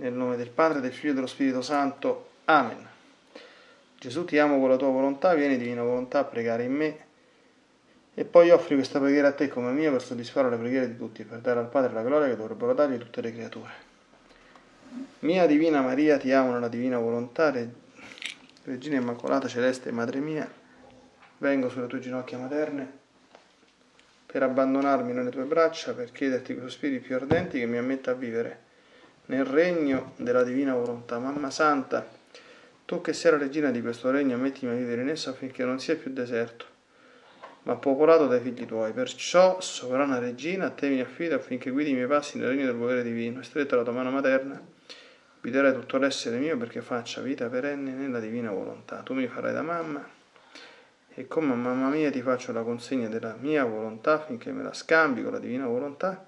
Nel nome del Padre, del Figlio e dello Spirito Santo. Amen. Gesù ti amo con la tua volontà, vieni divina volontà a pregare in me e poi offri questa preghiera a te come mia per soddisfare le preghiere di tutti e per dare al Padre la gloria che dovrebbero dargli tutte le creature. Mia Divina Maria, ti amo nella divina volontà, Regina Immacolata Celeste, Madre mia, vengo sulle tue ginocchia materne per abbandonarmi nelle tue braccia, per chiederti con sospiri più ardenti che mi ammetta a vivere nel regno della divina volontà. Mamma Santa, tu che sei la regina di questo regno, mettimi a vivere in esso affinché non sia più deserto, ma popolato dai figli tuoi. Perciò, sovrana regina, a te mi affido affinché guidi i miei passi nel regno del volere divino, e stretta la tua mano materna, guiderai tutto l'essere mio perché faccia vita perenne nella divina volontà. Tu mi farai da mamma e come mamma mia ti faccio la consegna della mia volontà affinché me la scambi con la divina volontà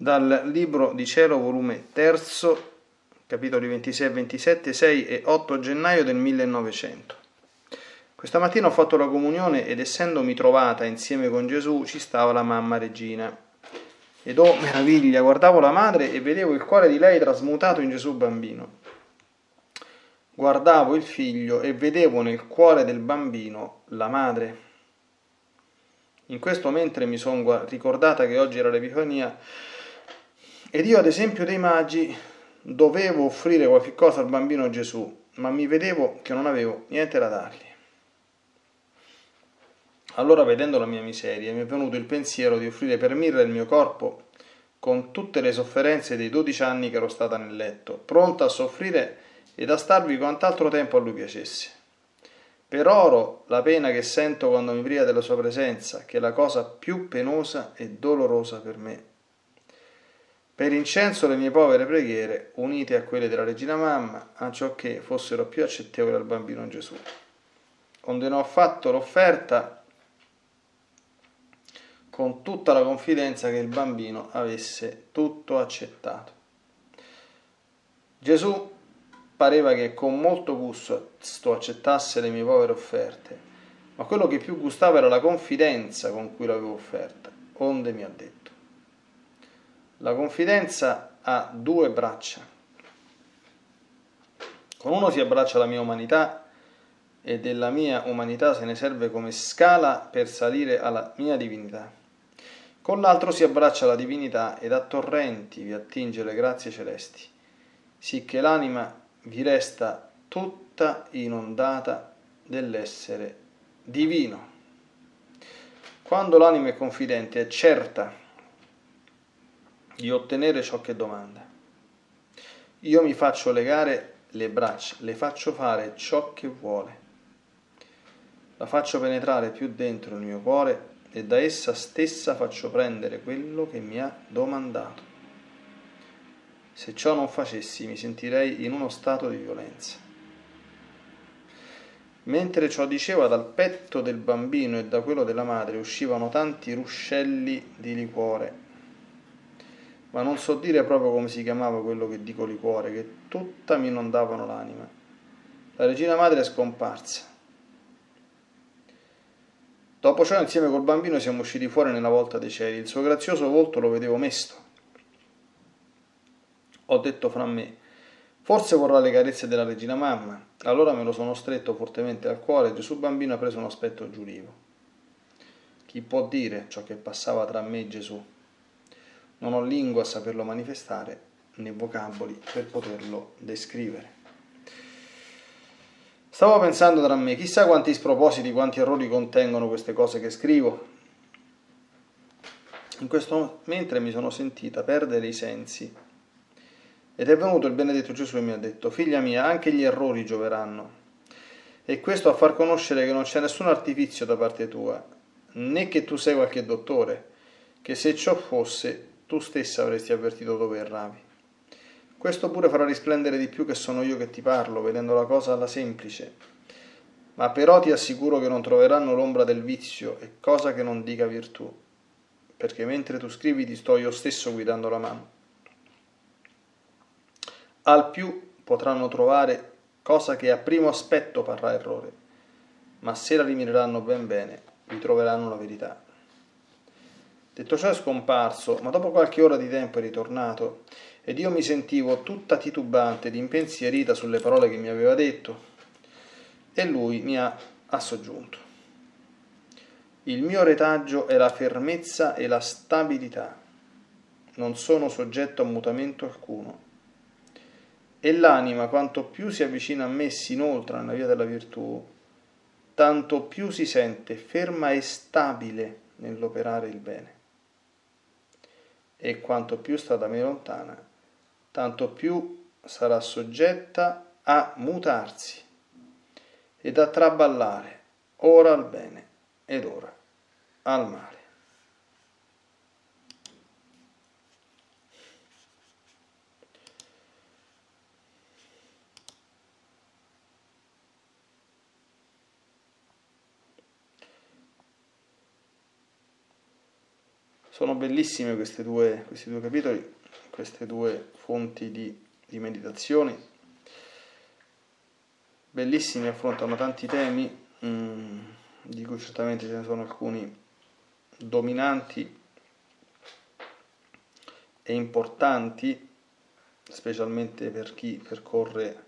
Dal Libro di Cielo, volume 3, capitoli 26 e 27, 6 e 8 gennaio del 1900. Questa mattina ho fatto la comunione ed essendomi trovata insieme con Gesù ci stava la mamma regina. Ed oh meraviglia, guardavo la madre e vedevo il cuore di lei trasmutato in Gesù bambino. Guardavo il figlio e vedevo nel cuore del bambino la madre. In questo mentre mi sono ricordata che oggi era l'Epifania, ed io, ad esempio, dei magi dovevo offrire qualche cosa al bambino Gesù, ma mi vedevo che non avevo niente da dargli. Allora, vedendo la mia miseria, mi è venuto il pensiero di offrire per mirra il mio corpo con tutte le sofferenze dei dodici anni che ero stata nel letto, pronta a soffrire ed a starvi quant'altro tempo a lui piacesse. Per oro la pena che sento quando mi priva della sua presenza, che è la cosa più penosa e dolorosa per me per incenso le mie povere preghiere, unite a quelle della Regina Mamma, a ciò che fossero più accettevoli al bambino Gesù. Onde ne ho fatto l'offerta con tutta la confidenza che il bambino avesse tutto accettato. Gesù pareva che con molto gusto accettasse le mie povere offerte, ma quello che più gustava era la confidenza con cui l'avevo offerta, onde mi ha detto la confidenza ha due braccia. Con uno si abbraccia la mia umanità e della mia umanità se ne serve come scala per salire alla mia divinità. Con l'altro si abbraccia la divinità ed a torrenti vi attinge le grazie celesti, sicché l'anima vi resta tutta inondata dell'essere divino. Quando l'anima è confidente è certa di ottenere ciò che domanda. Io mi faccio legare le braccia, le faccio fare ciò che vuole. La faccio penetrare più dentro il mio cuore e da essa stessa faccio prendere quello che mi ha domandato. Se ciò non facessi mi sentirei in uno stato di violenza. Mentre ciò diceva dal petto del bambino e da quello della madre uscivano tanti ruscelli di liquore, ma non so dire proprio come si chiamava quello che dico liquore, che tutta mi inondavano l'anima. La regina madre è scomparsa. Dopo ciò, insieme col bambino, siamo usciti fuori nella volta dei cieli. Il suo grazioso volto lo vedevo mesto. Ho detto fra me, Forse vorrà le carezze della regina mamma. Allora me lo sono stretto fortemente al cuore e Gesù bambino ha preso un aspetto giurivo. Chi può dire ciò che passava tra me e Gesù? Non ho lingua a saperlo manifestare, né vocaboli per poterlo descrivere. Stavo pensando tra me, chissà quanti spropositi, quanti errori contengono queste cose che scrivo. In questo mentre mi sono sentita perdere i sensi ed è venuto il benedetto Gesù e mi ha detto, figlia mia, anche gli errori gioveranno. E questo a far conoscere che non c'è nessun artifizio da parte tua, né che tu sei qualche dottore, che se ciò fosse tu stessa avresti avvertito dove erravi. Questo pure farà risplendere di più che sono io che ti parlo, vedendo la cosa alla semplice. Ma però ti assicuro che non troveranno l'ombra del vizio e cosa che non dica virtù, perché mentre tu scrivi ti sto io stesso guidando la mano. Al più potranno trovare cosa che a primo aspetto parrà errore, ma se la rimireranno ben bene, vi troveranno la verità. Detto ciò è scomparso, ma dopo qualche ora di tempo è ritornato, ed io mi sentivo tutta titubante ed impensierita sulle parole che mi aveva detto, e lui mi ha, soggiunto. Il mio retaggio è la fermezza e la stabilità. Non sono soggetto a mutamento alcuno e l'anima, quanto più si avvicina a me si inoltra nella via della virtù, tanto più si sente ferma e stabile nell'operare il bene. E quanto più sta da me lontana, tanto più sarà soggetta a mutarsi ed a traballare ora al bene ed ora al male. Sono bellissime queste due, questi due capitoli, queste due fonti di, di meditazione. Bellissimi, affrontano tanti temi, mh, mm, di cui certamente ce ne sono alcuni dominanti e importanti, specialmente per chi percorre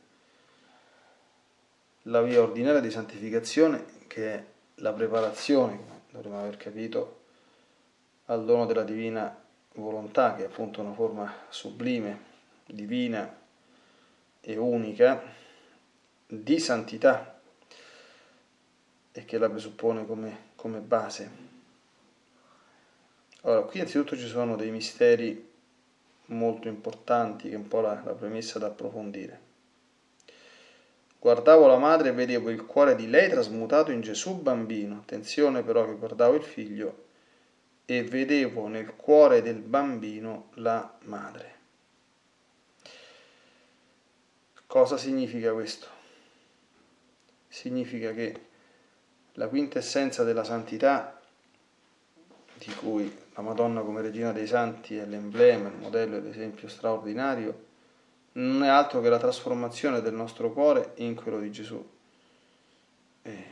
la via ordinaria di santificazione, che è la preparazione, dovremmo aver capito, al dono della divina volontà, che è appunto una forma sublime, divina e unica di santità e che la presuppone come, come base. Allora, qui innanzitutto ci sono dei misteri molto importanti, che è un po' la, la premessa da approfondire. Guardavo la madre e vedevo il cuore di lei trasmutato in Gesù bambino. Attenzione però che guardavo il figlio e vedevo nel cuore del bambino la madre. Cosa significa questo? Significa che la quintessenza della santità, di cui la Madonna come Regina dei Santi è l'emblema, il modello e l'esempio straordinario, non è altro che la trasformazione del nostro cuore in quello di Gesù. E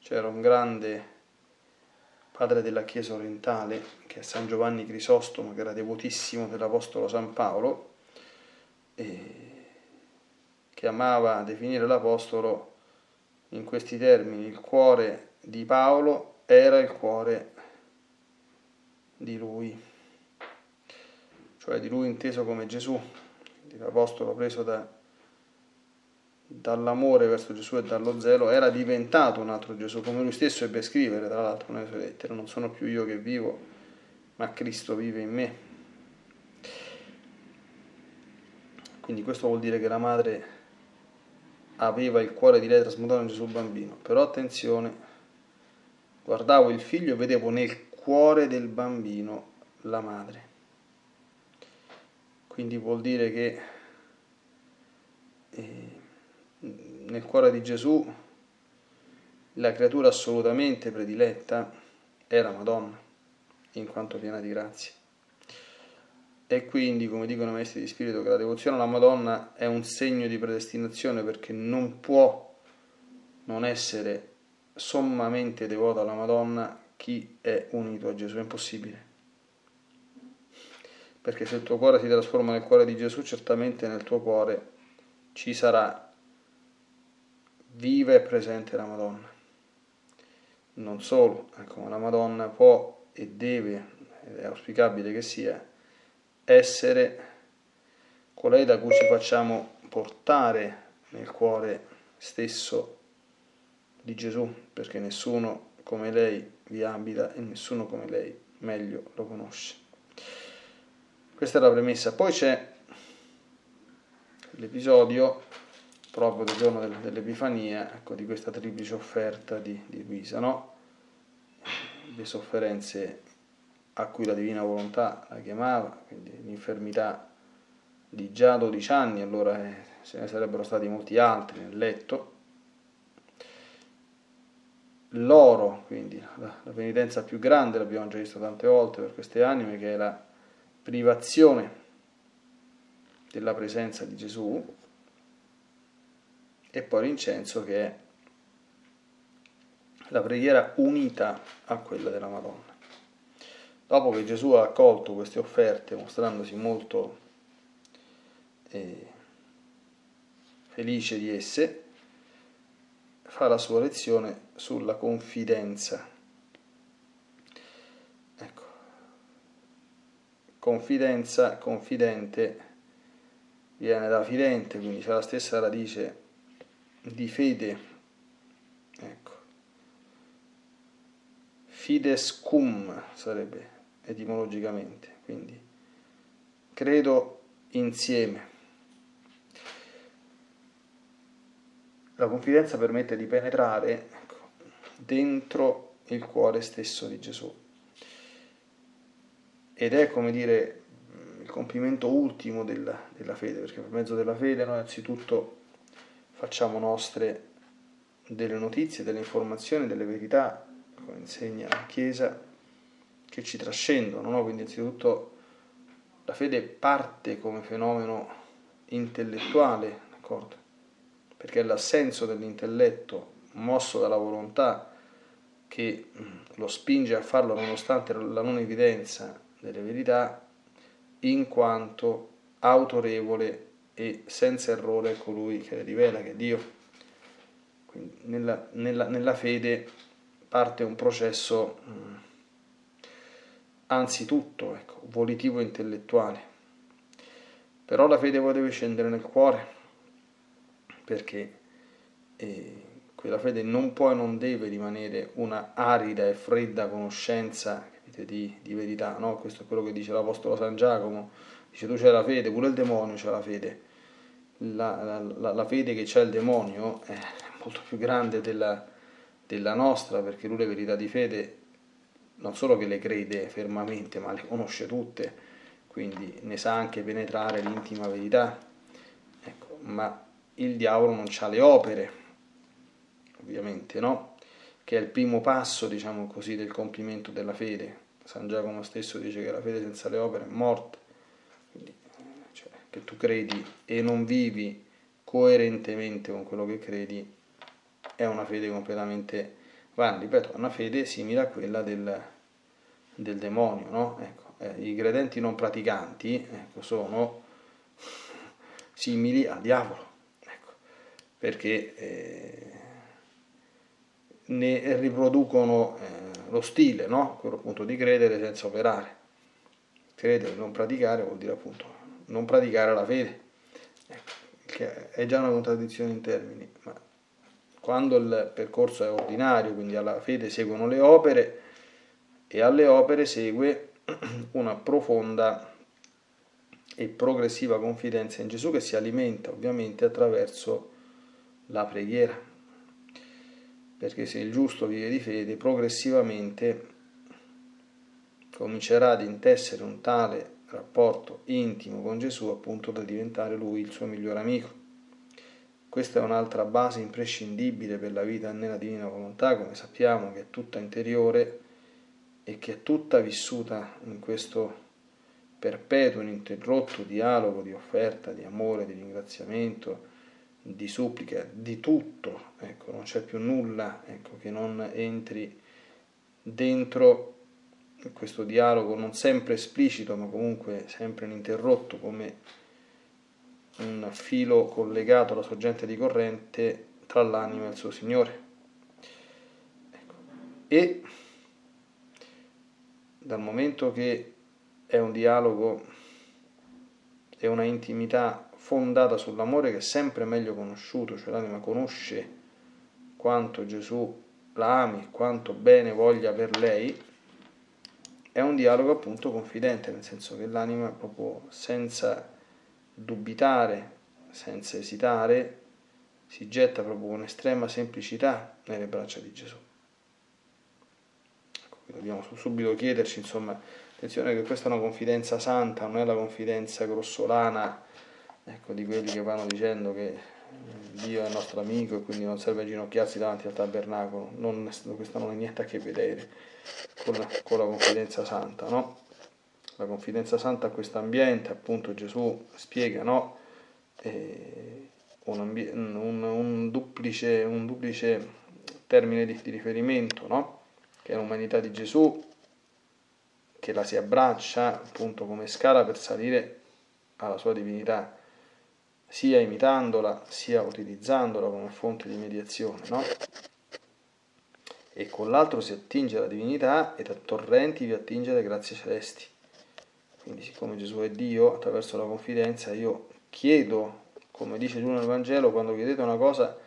c'era un grande padre della Chiesa orientale, che è San Giovanni Crisostomo, che era devotissimo dell'Apostolo San Paolo, che amava definire l'Apostolo in questi termini, il cuore di Paolo era il cuore di lui, cioè di lui inteso come Gesù, l'Apostolo preso da, dall'amore verso Gesù e dallo zelo, era diventato un altro Gesù, come lui stesso ebbe a scrivere, tra l'altro, nelle sue lettere, non sono più io che vivo, ma Cristo vive in me. Quindi questo vuol dire che la madre aveva il cuore di lei trasmutato in Gesù bambino. Però attenzione, guardavo il figlio e vedevo nel cuore del bambino la madre. Quindi vuol dire che eh, nel cuore di Gesù la creatura assolutamente prediletta è la Madonna, in quanto piena di grazia. E quindi, come dicono i maestri di spirito, che la devozione alla Madonna è un segno di predestinazione perché non può non essere sommamente devoto alla Madonna chi è unito a Gesù, è impossibile. Perché se il tuo cuore si trasforma nel cuore di Gesù, certamente nel tuo cuore ci sarà viva e presente la Madonna. Non solo, ecco, la Madonna può e deve, ed è auspicabile che sia, essere colei da cui ci facciamo portare nel cuore stesso di Gesù, perché nessuno come lei vi abita e nessuno come lei meglio lo conosce. Questa è la premessa. Poi c'è l'episodio proprio del giorno dell'Epifania, ecco, di questa triplice offerta di, di Luisa, no? Le sofferenze a cui la divina volontà la chiamava, quindi l'infermità di già 12 anni, allora eh, se ne sarebbero stati molti altri nel letto. L'oro, quindi la, la penitenza più grande, l'abbiamo già visto tante volte per queste anime, che è la privazione della presenza di Gesù, e poi l'incenso che è la preghiera unita a quella della Madonna. Dopo che Gesù ha accolto queste offerte, mostrandosi molto eh, felice di esse, fa la sua lezione sulla confidenza. Ecco, confidenza, confidente, viene da fidente, quindi c'è la stessa radice di fede. Ecco. Fides cum sarebbe etimologicamente, quindi credo insieme. La confidenza permette di penetrare ecco, dentro il cuore stesso di Gesù ed è come dire il compimento ultimo della, della fede, perché per mezzo della fede noi anzitutto facciamo nostre delle notizie, delle informazioni, delle verità, come insegna la Chiesa, che ci trascendono, no? quindi innanzitutto la fede parte come fenomeno intellettuale, d'accordo? perché è l'assenso dell'intelletto mosso dalla volontà che lo spinge a farlo nonostante la non evidenza delle verità, in quanto autorevole e senza errore colui che rivela, che è Dio. Quindi nella, nella, nella fede parte un processo mm, anzitutto ecco, volitivo intellettuale. Però la fede poi deve scendere nel cuore, perché eh, quella fede non può e non deve rimanere una arida e fredda conoscenza capite, di, di, verità. No? Questo è quello che dice l'Apostolo San Giacomo. Dice tu c'è la fede, pure il demonio c'è la fede. La, la, la fede che c'è il demonio è molto più grande della, della nostra, perché lui le verità di fede non solo che le crede fermamente, ma le conosce tutte, quindi ne sa anche penetrare l'intima verità. Ecco, ma il diavolo non ha le opere, ovviamente, no? Che è il primo passo, diciamo così, del compimento della fede. San Giacomo stesso dice che la fede senza le opere è morta, che tu credi e non vivi coerentemente con quello che credi è una fede completamente vanno, ripeto, a una fede simile a quella del, del demonio. No? Ecco, eh, I credenti non praticanti ecco, sono simili al diavolo, ecco, perché eh, ne riproducono eh, lo stile, no? quello appunto di credere senza operare. Credere e non praticare vuol dire appunto non praticare la fede, ecco, che è già una contraddizione in termini, ma quando il percorso è ordinario, quindi alla fede seguono le opere e alle opere segue una profonda e progressiva confidenza in Gesù che si alimenta ovviamente attraverso la preghiera. Perché se il giusto vive di fede, progressivamente comincerà ad intessere un tale rapporto intimo con Gesù appunto da diventare lui il suo migliore amico. Questa è un'altra base imprescindibile per la vita nella divina volontà, come sappiamo, che è tutta interiore e che è tutta vissuta in questo perpetuo, ininterrotto dialogo di offerta, di amore, di ringraziamento, di supplica, di tutto, ecco, non c'è più nulla ecco, che non entri dentro questo dialogo non sempre esplicito ma comunque sempre ininterrotto come un filo collegato alla sorgente di corrente tra l'anima e il suo Signore. Ecco. E dal momento che è un dialogo e una intimità fondata sull'amore che è sempre meglio conosciuto, cioè l'anima conosce quanto Gesù la ami, quanto bene voglia per lei, è un dialogo appunto confidente, nel senso che l'anima proprio senza dubitare, senza esitare, si getta proprio con estrema semplicità nelle braccia di Gesù. Dobbiamo subito chiederci, insomma, attenzione che questa è una confidenza santa, non è la confidenza grossolana, ecco, di quelli che vanno dicendo che Dio è nostro amico e quindi non serve ginocchiarsi davanti al tabernacolo, non, questo non ha niente a che vedere con la, con la confidenza santa, no? La confidenza santa a questo ambiente, appunto Gesù spiega, no? Eh, un, un, un, duplice, un duplice termine di, di riferimento, no? che è l'umanità di Gesù, che la si abbraccia appunto come scala per salire alla sua divinità, sia imitandola, sia utilizzandola come fonte di mediazione, no? E con l'altro si attinge alla divinità ed a torrenti vi attinge le grazie celesti. Quindi siccome Gesù è Dio, attraverso la confidenza io chiedo, come dice Giù nel Vangelo, quando chiedete una cosa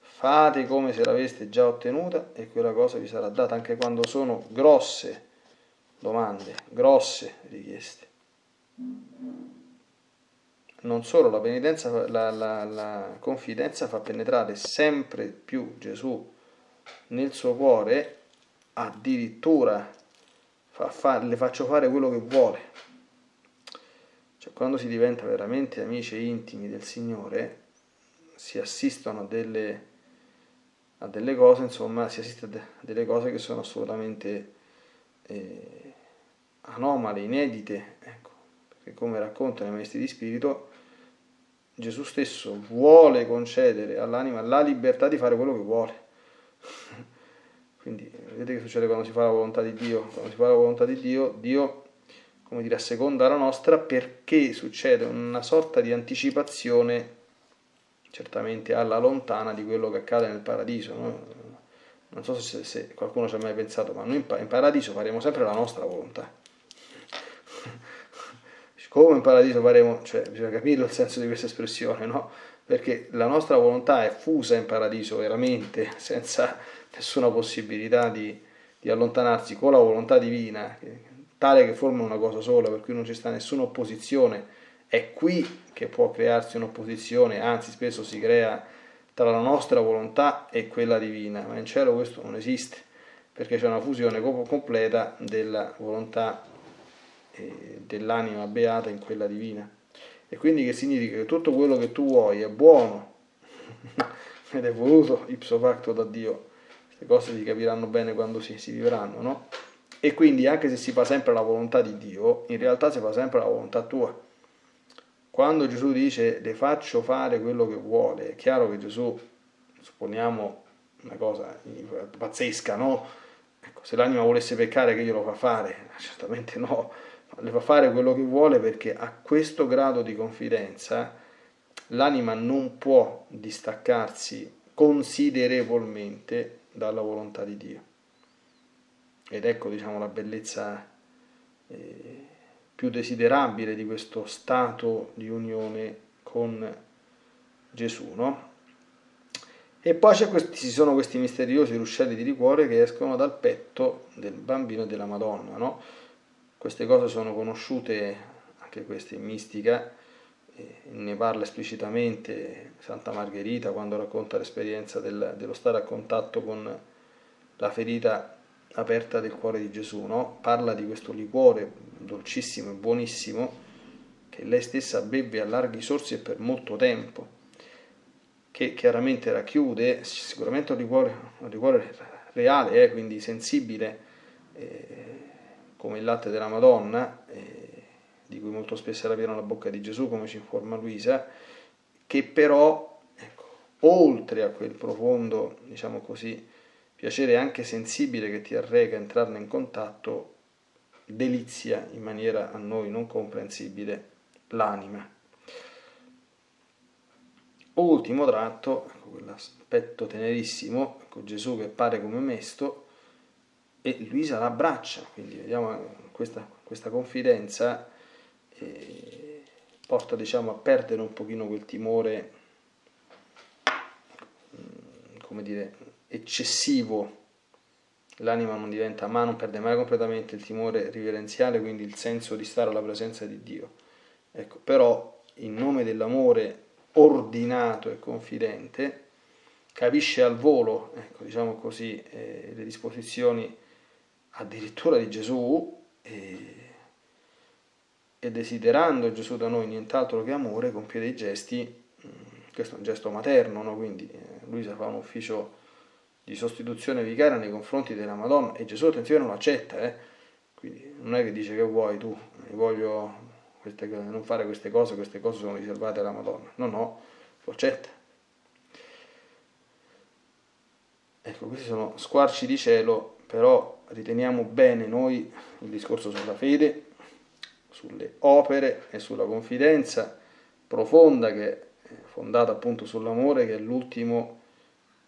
fate come se l'aveste già ottenuta e quella cosa vi sarà data anche quando sono grosse domande, grosse richieste. Non solo, la, la, la, la confidenza fa penetrare sempre più Gesù nel suo cuore, addirittura fa, fa, le faccio fare quello che vuole. Cioè, quando si diventa veramente amici intimi del Signore, si assistono a delle a delle cose, insomma, si assiste a delle cose che sono assolutamente eh, anomale, inedite, ecco, perché come raccontano i maestri di spirito, Gesù stesso vuole concedere all'anima la libertà di fare quello che vuole. Quindi vedete che succede quando si fa la volontà di Dio? Quando si fa la volontà di Dio, Dio, come dire, asseconda la nostra perché succede una sorta di anticipazione certamente alla lontana di quello che accade nel paradiso. No? Non so se, se, qualcuno ci ha mai pensato, ma noi in, paradiso faremo sempre la nostra volontà. Come in paradiso faremo, cioè bisogna capire il senso di questa espressione, no? Perché la nostra volontà è fusa in paradiso veramente, senza nessuna possibilità di, di allontanarsi con la volontà divina, tale che forma una cosa sola, per cui non ci sta nessuna opposizione è qui che può crearsi un'opposizione, anzi spesso si crea tra la nostra volontà e quella divina, ma in cielo questo non esiste, perché c'è una fusione completa della volontà eh, dell'anima beata in quella divina. E quindi che significa che tutto quello che tu vuoi è buono ed è voluto ipso facto da Dio. Queste cose si capiranno bene quando si, si vivranno, no? E quindi anche se si fa sempre la volontà di Dio, in realtà si fa sempre la volontà tua quando Gesù dice le faccio fare quello che vuole, è chiaro che Gesù, supponiamo, una cosa pazzesca, no? Ecco, se l'anima volesse peccare che glielo fa fare? Certamente no, le fa fare quello che vuole perché a questo grado di confidenza l'anima non può distaccarsi considerevolmente dalla volontà di Dio. Ed ecco, diciamo, la bellezza eh, più desiderabile di questo stato di unione con Gesù, no? E poi questi, ci sono questi misteriosi ruscelli di liquore che escono dal petto del bambino e della Madonna, no? Queste cose sono conosciute, anche queste in mistica, ne parla esplicitamente Santa Margherita quando racconta l'esperienza del, dello stare a contatto con la ferita aperta del cuore di Gesù, no? parla di questo liquore dolcissimo e buonissimo che lei stessa beve a larghi sorsi e per molto tempo, che chiaramente racchiude sicuramente un liquore, un liquore reale, eh, quindi sensibile, eh, come il latte della Madonna, eh, di cui molto spesso era piena la bocca di Gesù, come ci informa Luisa, che però, ecco, oltre a quel profondo, diciamo così, piacere anche sensibile che ti arrega entrarne in contatto, delizia in maniera a noi non comprensibile l'anima. Ultimo tratto, ecco quell'aspetto tenerissimo, ecco Gesù che pare come mesto, e Luisa l'abbraccia, quindi vediamo questa, questa confidenza eh, porta diciamo, a perdere un pochino quel timore, mm, come dire, eccessivo. L'anima non diventa, ma non perde mai completamente il timore riverenziale, quindi il senso di stare alla presenza di Dio. Ecco, però in nome dell'amore ordinato e confidente, capisce al volo, ecco, diciamo così, eh, le disposizioni addirittura di Gesù e, e, desiderando Gesù da noi nient'altro che amore, compie dei gesti, questo è un gesto materno, no? quindi eh, lui fa un ufficio di sostituzione vicaria nei confronti della Madonna e Gesù attenzione non accetta, eh? quindi non è che dice che vuoi tu, voglio queste, non fare queste cose, queste cose sono riservate alla Madonna, no no, lo accetta. Ecco, questi sono squarci di cielo però riteniamo bene noi il discorso sulla fede, sulle opere e sulla confidenza profonda che è fondata appunto sull'amore, che è l'ultimo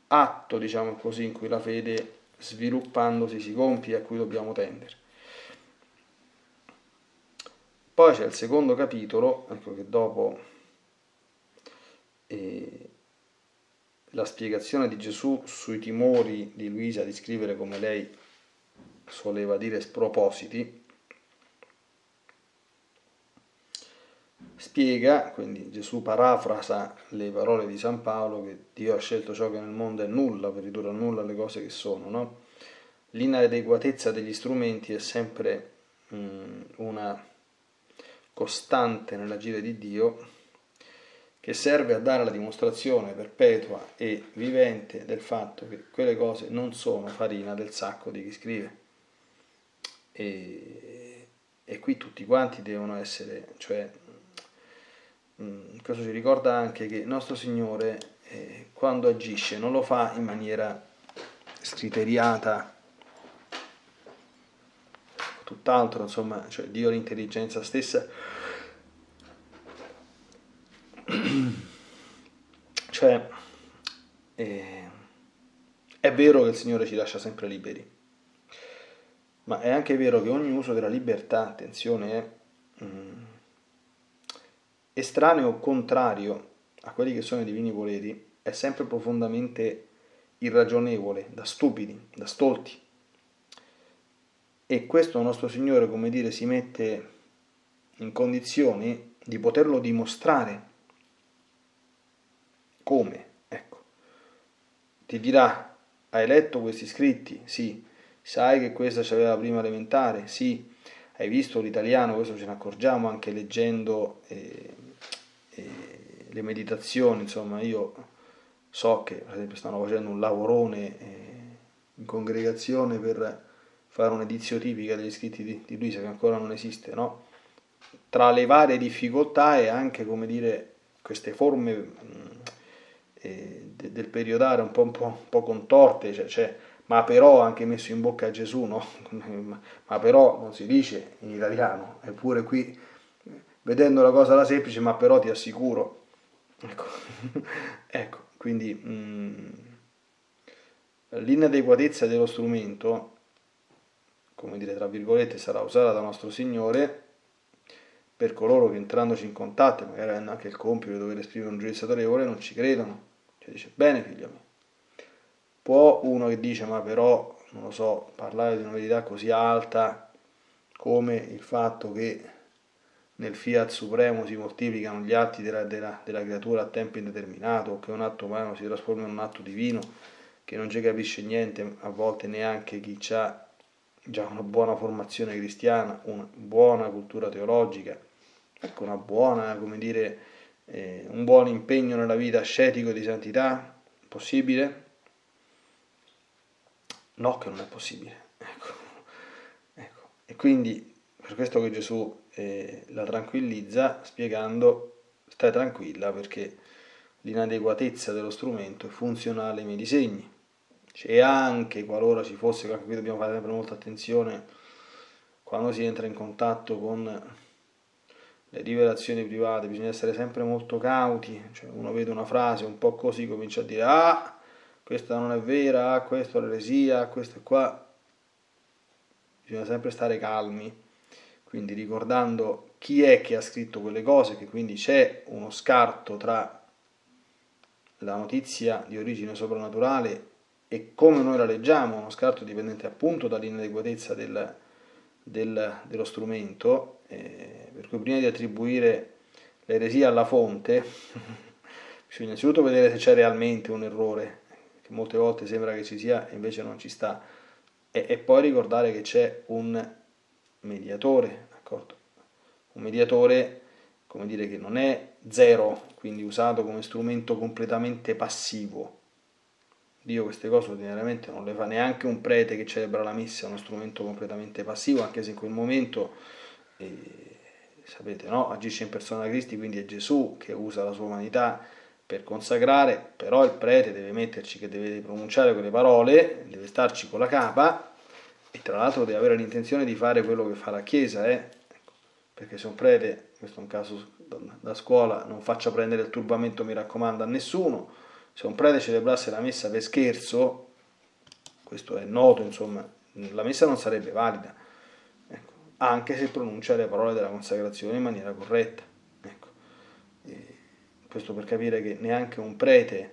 atto, diciamo così, in cui la fede sviluppandosi si compie e a cui dobbiamo tendere. Poi c'è il secondo capitolo, ecco che dopo eh, la spiegazione di Gesù sui timori di Luisa di scrivere come lei soleva dire spropositi, spiega, quindi Gesù parafrasa le parole di San Paolo che Dio ha scelto ciò che nel mondo è nulla per ridurre a nulla le cose che sono, no? L'inadeguatezza degli strumenti è sempre mh, una costante nell'agire di Dio che serve a dare la dimostrazione perpetua e vivente del fatto che quelle cose non sono farina del sacco di chi scrive. E, e qui tutti quanti devono essere, cioè, mm, questo ci ricorda anche che il nostro Signore eh, quando agisce non lo fa in maniera scriteriata, tutt'altro, insomma, cioè Dio l'intelligenza stessa. Cioè, eh, è vero che il Signore ci lascia sempre liberi, ma è anche vero che ogni uso della libertà, attenzione, è mm, estraneo o contrario a quelli che sono i divini voleri, è sempre profondamente irragionevole, da stupidi, da stolti. E questo nostro Signore, come dire, si mette in condizioni di poterlo dimostrare come? Ecco. Ti dirà, hai letto questi scritti? Sì. Sai che questa c'aveva la prima elementare? Sì. Hai visto l'italiano? Questo ce ne accorgiamo anche leggendo eh, eh, le meditazioni. Insomma, io so che per esempio stanno facendo un lavorone eh, in congregazione per fare un'edizio tipica degli scritti di, di Luisa che ancora non esiste, no? Tra le varie difficoltà e anche, come dire, queste forme eh, de, del periodare un po', un po', un po contorte, cioè, cioè, ma però anche messo in bocca a Gesù, no? ma però non si dice in italiano, eppure qui vedendo la cosa alla semplice, ma però ti assicuro, ecco, ecco quindi mm, l'inadeguatezza dello strumento, come dire tra virgolette, sarà usata da nostro Signore per coloro che entrandoci in contatto, magari hanno anche il compito di dover esprimere un giudizio autorevole, non ci credono. Cioè dice, bene figlio mio, può uno che dice, ma però, non lo so, parlare di una verità così alta come il fatto che nel fiat supremo si moltiplicano gli atti della, della, della creatura a tempo indeterminato, che un atto umano si trasforma in un atto divino, che non ci capisce niente, a volte neanche chi ha già una buona formazione cristiana, una buona cultura teologica, ecco una buona, come dire, eh, un buon impegno nella vita ascetico di santità, possibile? No, che non è possibile. Ecco. Ecco. E quindi per questo che Gesù eh, la tranquillizza spiegando stai tranquilla perché l'inadeguatezza dello strumento è funzionale ai miei disegni. E anche qualora ci fosse, qui dobbiamo fare sempre molta attenzione, quando si entra in contatto con le rivelazioni private, bisogna essere sempre molto cauti, cioè uno vede una frase un po' così, comincia a dire ah, questa non è vera, ah, questa è l'eresia, questo è qua. Bisogna sempre stare calmi, quindi ricordando chi è che ha scritto quelle cose, che quindi c'è uno scarto tra la notizia di origine soprannaturale e come noi la leggiamo, uno scarto dipendente appunto dall'inadeguatezza del, del, dello strumento, eh, per cui prima di attribuire l'eresia alla fonte bisogna innanzitutto vedere se c'è realmente un errore, che molte volte sembra che ci sia e invece non ci sta, e, e poi ricordare che c'è un mediatore, d'accordo? Un mediatore, come dire, che non è zero, quindi usato come strumento completamente passivo, Dio queste cose ordinariamente non le fa neanche un prete che celebra la messa, uno strumento completamente passivo, anche se in quel momento, eh, sapete, no? agisce in persona di Cristo, quindi è Gesù che usa la sua umanità per consacrare, però il prete deve metterci che deve pronunciare quelle parole, deve starci con la capa e tra l'altro deve avere l'intenzione di fare quello che fa la Chiesa, eh? ecco, perché se un prete, questo è un caso da scuola, non faccia prendere il turbamento, mi raccomando, a nessuno, se un prete celebrasse la messa per scherzo, questo è noto, insomma, la messa non sarebbe valida, ecco, anche se pronuncia le parole della consacrazione in maniera corretta. Questo per capire che neanche un prete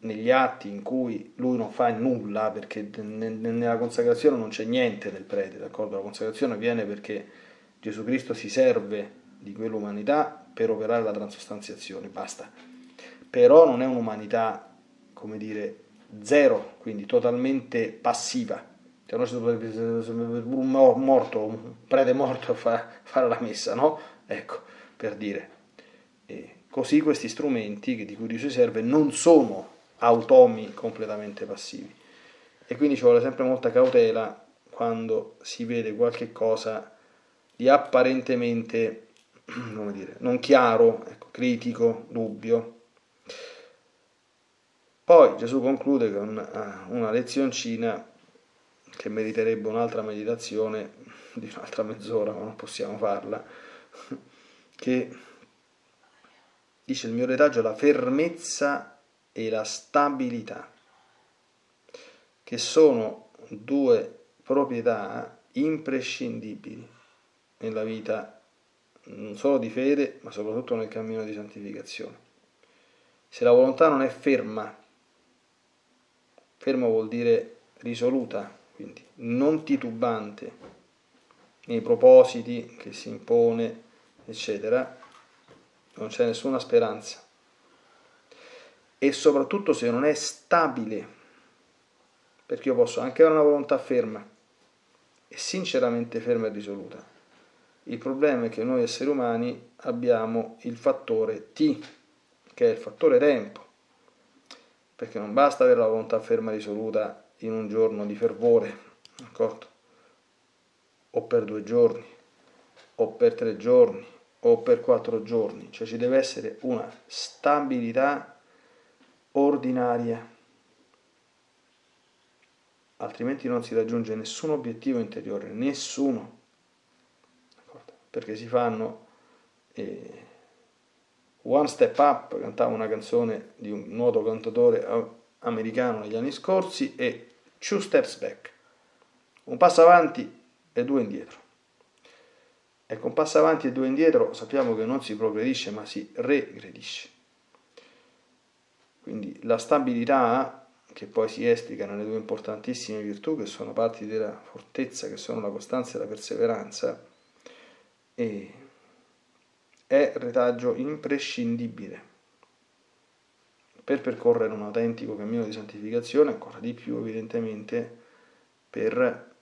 negli atti in cui lui non fa nulla, perché nella consacrazione non c'è niente del prete, d'accordo? La consacrazione avviene perché Gesù Cristo si serve di quell'umanità per operare la transostanziazione, basta però non è un'umanità, come dire, zero, quindi totalmente passiva. Cioè non c'è un morto, un prete morto a fare la messa, no? Ecco, per dire. E così questi strumenti di cui Dio si serve non sono automi completamente passivi. E quindi ci vuole sempre molta cautela quando si vede qualche cosa di apparentemente, dire, non chiaro, ecco, critico, dubbio, poi Gesù conclude con eh, una lezioncina che meriterebbe un'altra meditazione di un'altra mezz'ora, ma non possiamo farla, che dice il mio retaggio la fermezza e la stabilità, che sono due proprietà imprescindibili nella vita non solo di fede, ma soprattutto nel cammino di santificazione. Se la volontà non è ferma, Fermo vuol dire risoluta, quindi non titubante nei propositi che si impone, eccetera, non c'è nessuna speranza. E soprattutto se non è stabile, perché io posso anche avere una volontà ferma e sinceramente ferma e risoluta. Il problema è che noi esseri umani abbiamo il fattore T, che è il fattore tempo perché non basta avere la volontà ferma e risoluta in un giorno di fervore, d'accordo? O per due giorni, o per tre giorni, o per quattro giorni, cioè ci deve essere una stabilità ordinaria, altrimenti non si raggiunge nessun obiettivo interiore, nessuno, perché si fanno eh, One Step Up, cantava una canzone di un noto cantatore americano negli anni scorsi, e Two Steps Back, un passo avanti e due indietro. Ecco, un passo avanti e due indietro sappiamo che non si progredisce ma si regredisce. Quindi la stabilità, che poi si esplica nelle due importantissime virtù che sono parti della fortezza, che sono la costanza e la perseveranza, è retaggio imprescindibile per percorrere un autentico cammino di santificazione, ancora di più evidentemente per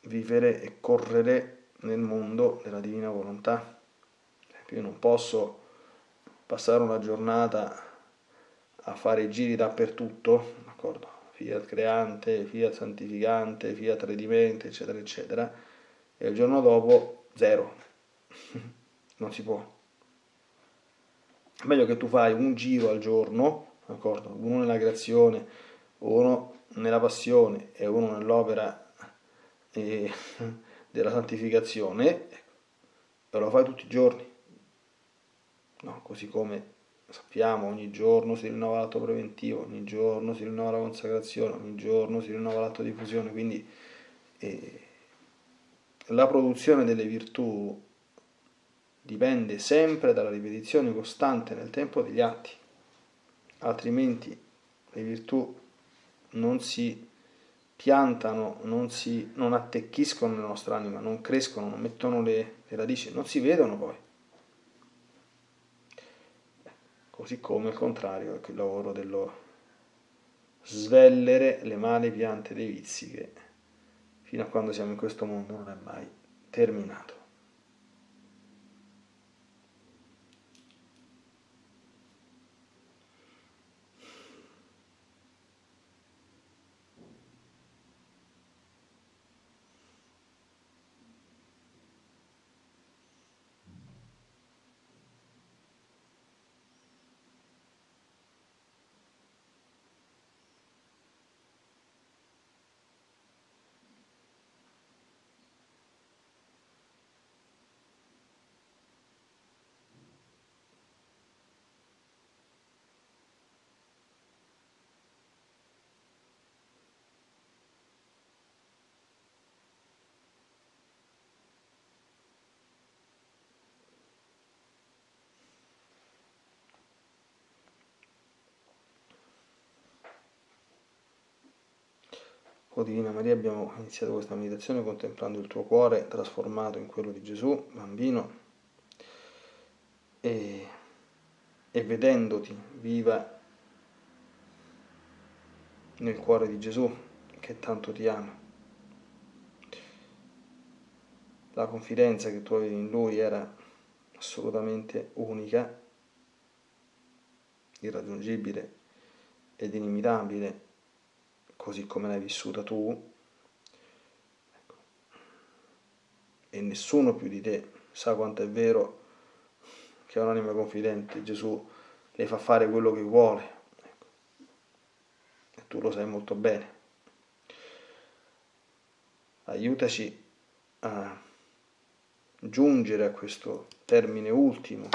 vivere e correre nel mondo della divina volontà. Io non posso passare una giornata a fare giri dappertutto, d'accordo? Fiat creante, fiat santificante, fiat redimento, eccetera, eccetera, e il giorno dopo zero. non si può. È meglio che tu fai un giro al giorno, d'accordo? Uno nella creazione, uno nella passione e uno nell'opera eh, della santificazione, e lo fai tutti i giorni. No, così come sappiamo, ogni giorno si rinnova l'atto preventivo, ogni giorno si rinnova la consacrazione, ogni giorno si rinnova l'atto di fusione, quindi eh, la produzione delle virtù dipende sempre dalla ripetizione costante nel tempo degli atti, altrimenti le virtù non si piantano, non, si, non attecchiscono nella nostra anima, non crescono, non mettono le, le radici, non si vedono poi. così come il contrario, il lavoro dello svellere le male piante dei vizi che fino a quando siamo in questo mondo non è mai terminato. O Divina Maria, abbiamo iniziato questa meditazione contemplando il tuo cuore trasformato in quello di Gesù, bambino, e, e vedendoti viva nel cuore di Gesù che tanto ti ama. La confidenza che tu avevi in Lui era assolutamente unica, irraggiungibile ed inimitabile così come l'hai vissuta tu, ecco. e nessuno più di te sa quanto è vero che un'anima confidente Gesù le fa fare quello che vuole, ecco. e tu lo sai molto bene. Aiutaci a giungere a questo termine ultimo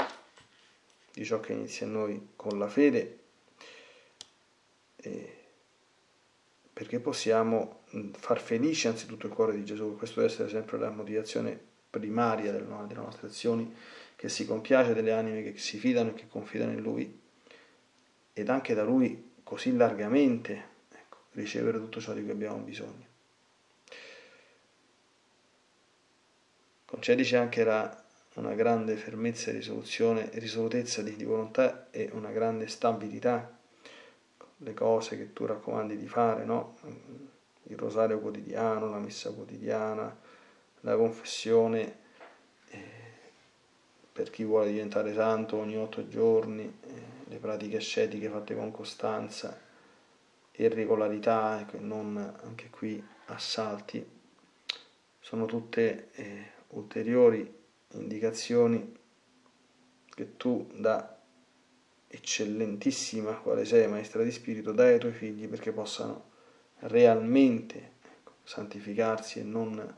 di ciò che inizia a noi con la fede. E perché possiamo far felice anzitutto il cuore di Gesù, questo deve essere sempre la motivazione primaria delle nostre azioni, che si compiace delle anime che si fidano e che confidano in Lui ed anche da Lui così largamente ecco, ricevere tutto ciò di cui abbiamo bisogno. Concedici anche la, una grande fermezza e risolutezza di, di volontà e una grande stabilità le cose che tu raccomandi di fare, no? il rosario quotidiano, la messa quotidiana, la confessione eh, per chi vuole diventare santo ogni otto giorni, eh, le pratiche ascetiche fatte con costanza e regolarità, ecco, non anche qui assalti, sono tutte eh, ulteriori indicazioni che tu da eccellentissima quale sei, maestra di spirito, dai ai tuoi figli perché possano realmente ecco, santificarsi e non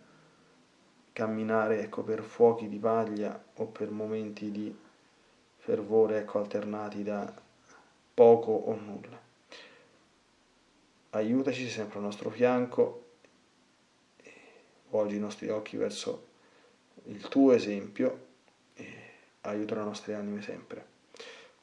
camminare ecco, per fuochi di paglia o per momenti di fervore ecco, alternati da poco o nulla. Aiutaci sempre al nostro fianco, volgi i nostri occhi verso il tuo esempio e aiuta le nostre anime sempre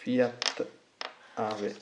Fiat Ave